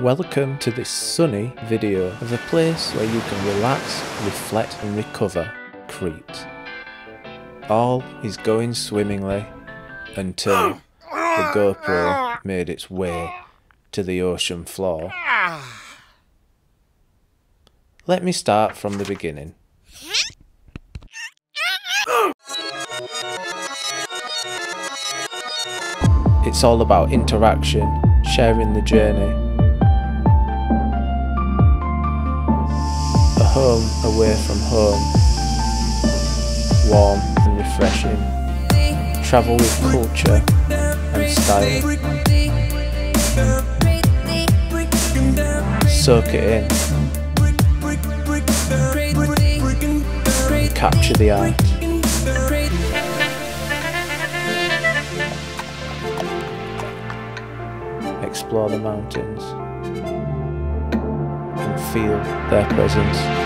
Welcome to this sunny video of a place where you can relax, reflect and recover, Crete. All is going swimmingly until the GoPro made its way to the ocean floor. Let me start from the beginning. It's all about interaction, sharing the journey. Home away from home, warm and refreshing. Travel with culture and style. Soak it in. Capture the art. explore the mountains and feel their presence.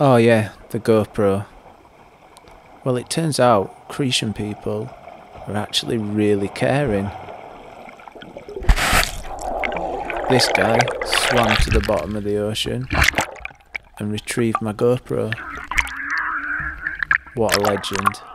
Oh yeah, the GoPro. Well, it turns out Cretan people are actually really caring. This guy swam to the bottom of the ocean and retrieved my GoPro. What a legend.